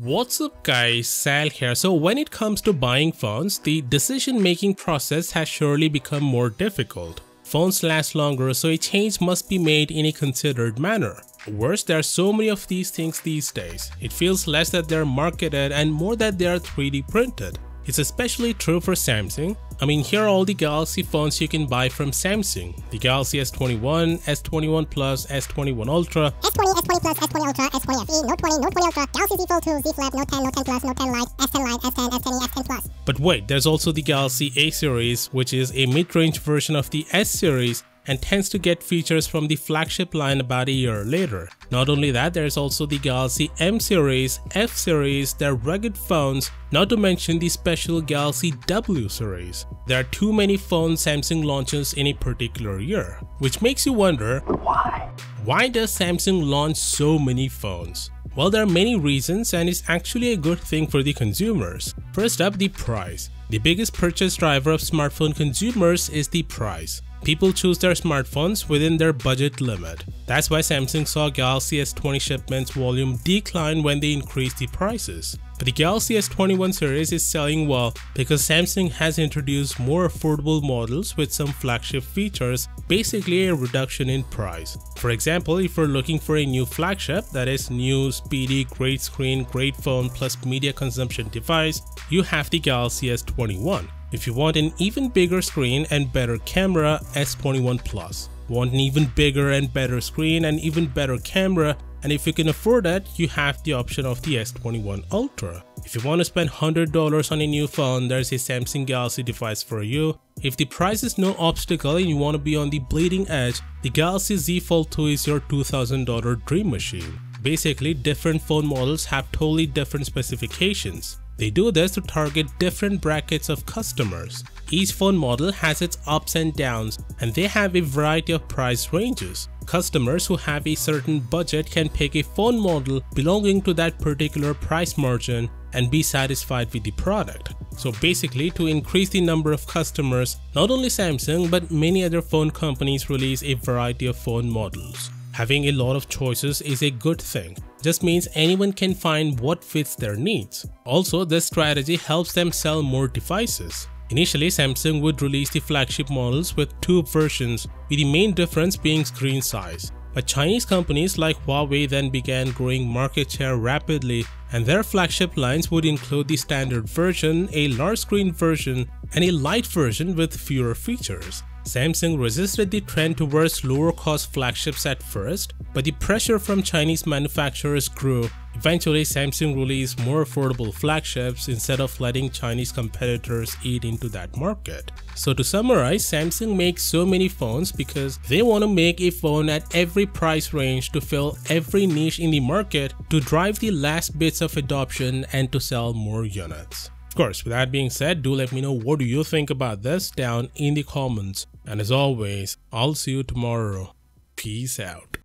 What's up guys, Sal here. So when it comes to buying phones, the decision making process has surely become more difficult. Phones last longer so a change must be made in a considered manner. Worse, there are so many of these things these days. It feels less that they're marketed and more that they are 3D printed. It's especially true for Samsung. I mean, here are all the Galaxy phones you can buy from Samsung. The Galaxy S21, S21 Plus, S21 Ultra, S20, S20 Plus, S20 Ultra, S20 FE, Note 20, Note 20 Ultra, Galaxy Z Fold 2, Z Flip, Note 10, Note 10 Plus, Note 10 Lite, S10 Lite, S10, S10e, S10 Plus. But wait, there's also the Galaxy A series, which is a mid-range version of the S series and tends to get features from the flagship line about a year later. Not only that, there's also the Galaxy M series, F series, their rugged phones, not to mention the special Galaxy W series. There are too many phones Samsung launches in a particular year, which makes you wonder why? Why does Samsung launch so many phones? Well, there are many reasons and it's actually a good thing for the consumers. First up, the price. The biggest purchase driver of smartphone consumers is the price. People choose their smartphones within their budget limit. That's why Samsung saw Galaxy S20 shipments volume decline when they increased the prices. But the Galaxy S21 series is selling well because Samsung has introduced more affordable models with some flagship features, basically a reduction in price. For example, if you're looking for a new flagship that is new, speedy, great screen, great phone plus media consumption device, you have the Galaxy S21. If you want an even bigger screen and better camera, S21 Plus. Want an even bigger and better screen and even better camera, and if you can afford that, you have the option of the S21 Ultra. If you want to spend $100 on a new phone, there's a Samsung Galaxy device for you. If the price is no obstacle and you want to be on the bleeding edge, the Galaxy Z Fold 2 is your $2000 dream machine. Basically, different phone models have totally different specifications. They do this to target different brackets of customers. Each phone model has its ups and downs and they have a variety of price ranges. Customers who have a certain budget can pick a phone model belonging to that particular price margin and be satisfied with the product. So basically to increase the number of customers, not only Samsung but many other phone companies release a variety of phone models. Having a lot of choices is a good thing, just means anyone can find what fits their needs. Also, this strategy helps them sell more devices. Initially, Samsung would release the flagship models with two versions, with the main difference being screen size. But Chinese companies like Huawei then began growing market share rapidly and their flagship lines would include the standard version, a large screen version, and a light version with fewer features. Samsung resisted the trend towards lower cost flagships at first, but the pressure from Chinese manufacturers grew. Eventually, Samsung released more affordable flagships instead of letting Chinese competitors eat into that market. So to summarize, Samsung makes so many phones because they want to make a phone at every price range to fill every niche in the market to drive the last bits of adoption and to sell more units. Of course, with that being said, do let me know what do you think about this down in the comments. And as always, I'll see you tomorrow. Peace out.